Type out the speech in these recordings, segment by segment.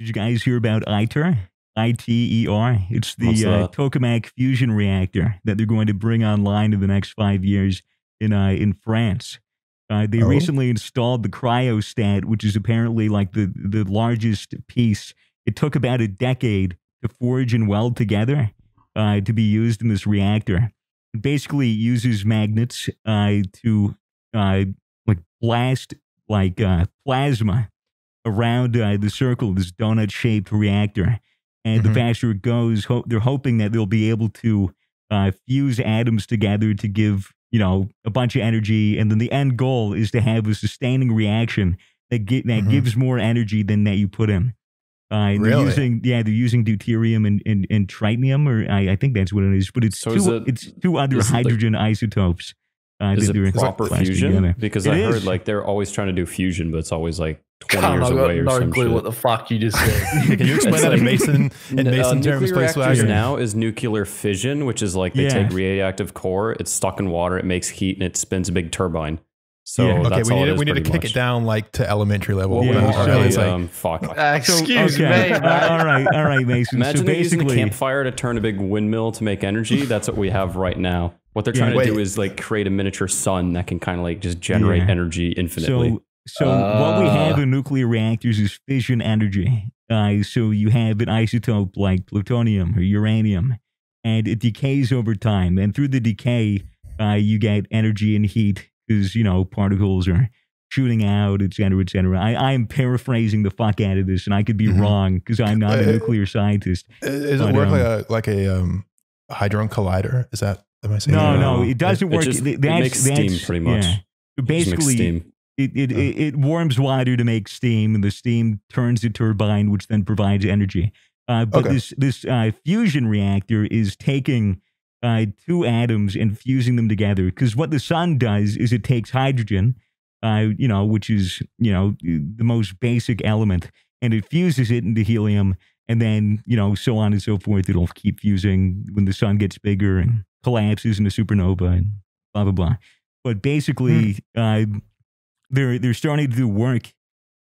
Did you guys hear about ITER? I T E R. It's the uh, tokamak fusion reactor that they're going to bring online in the next five years in uh, in France. Uh, they Oh. recently installed the cryostat, which is apparently like the the largest piece. It took about a decade to forge and weld together uh, to be used in this reactor. It basically uses magnets uh, to uh, like blast like uh, plasma around uh, the circle, this donut shaped reactor. And the Mhm. faster it goes, ho- they're hoping that they'll be able to uh, fuse atoms together to give you know a bunch of energy, and then the end goal is to have a sustaining reaction that gi- that Mhm. gives more energy than that you put in. Uh, and they're Really? using yeah, they're using deuterium and, and, and tritium, or I, I think that's what it is. But it's So is two it- it's two other is it like- hydrogen isotopes. Uh, Is it proper fusion? together. Because It I heard like they're always trying to do fusion, but it's always like 20 Can't, years I got away or no some clue shit. what the fuck you just said. Can you explain that in Mason in N- uh, Mason terms, nuclear please, reactors Swagger? now is nuclear fission, which is like they Yeah. take radioactive core, it's stuck in water, it makes heat, and it spins a big turbine. So Yeah. Okay, that's we all need, it to, is we need to kick much. it down like to elementary level. What Yeah, would Or you so- at say? least, like- um, fuck. Uh, excuse okay. me, Uh, all right, all right, Mason. Imagine so they're using a basically, campfire to turn a big windmill to make energy. That's what we have right now. What they're Yeah. trying to do is like create a miniature sun that can kind of like just generate Yeah. energy infinitely. So, so what we have Uh. in nuclear reactors is fission energy. Uh, so you have an isotope like plutonium or uranium, and it decays over time. And through the decay, uh, you get energy and heat because you know particles are shooting out, et cetera, et cetera. I, I am paraphrasing the fuck out of this, and I could be Mhm. wrong because I'm not a Uh, nuclear scientist. Does it work um, like a like a um, hadron collider? Is that am I saying? No, that no, it doesn't It work. just- Th- it that's- makes steam that's- pretty much. yeah. So Just makes basically, steam. It it, Oh. it it warms water to make steam, and the steam turns the turbine, which then provides energy. Uh, but Okay. this this uh, fusion reactor is taking uh, two atoms and fusing them together. Because what the sun does is it takes hydrogen, uh, you know, which is you know the most basic element, and it fuses it into helium, and then you know so on and so forth. It'll keep fusing when the sun gets bigger and collapses into a supernova and blah blah blah. But basically, uh, they're they're starting to do work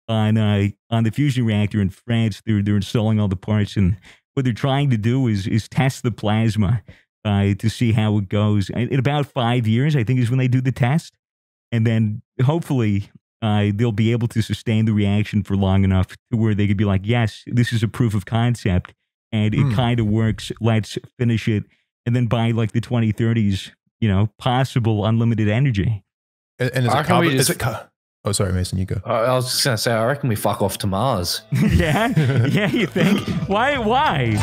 on uh, on the fusion reactor in France. They're they're installing all the parts, and what they're trying to do is is test the plasma uh, to see how it goes. In about five years, I think is when they do the test, and then hopefully. Uh, they'll be able to sustain the reaction for long enough to where they could be like, yes, this is a proof of concept and it Hmm. kind of works. Let's finish it. And then by like the 2030s, you know, possible unlimited energy. And, and is, it, reckon carbon, we is it co- Oh, sorry, Mason, you go. I I was just gonna say, I reckon we fuck off to Mars. yeah, yeah. You think? Why? Why?